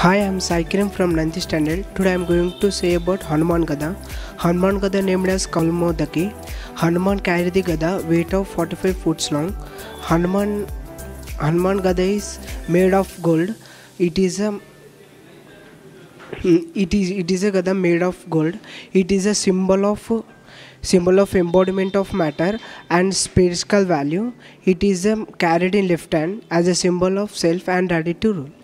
Hi, I'm Saikiram from 9th standard. Today I'm going to say about Hanuman Gada. Hanuman Gada named as Kalmodaki. Hanuman carried the Gada weight of 45 feet long. Hanuman Hanuman Gada is made of gold. It is a it is it is a Gada made of gold. It is a symbol of symbol of embodiment of matter and spiritual value. It is um, carried in left hand as a symbol of self and ready to rule.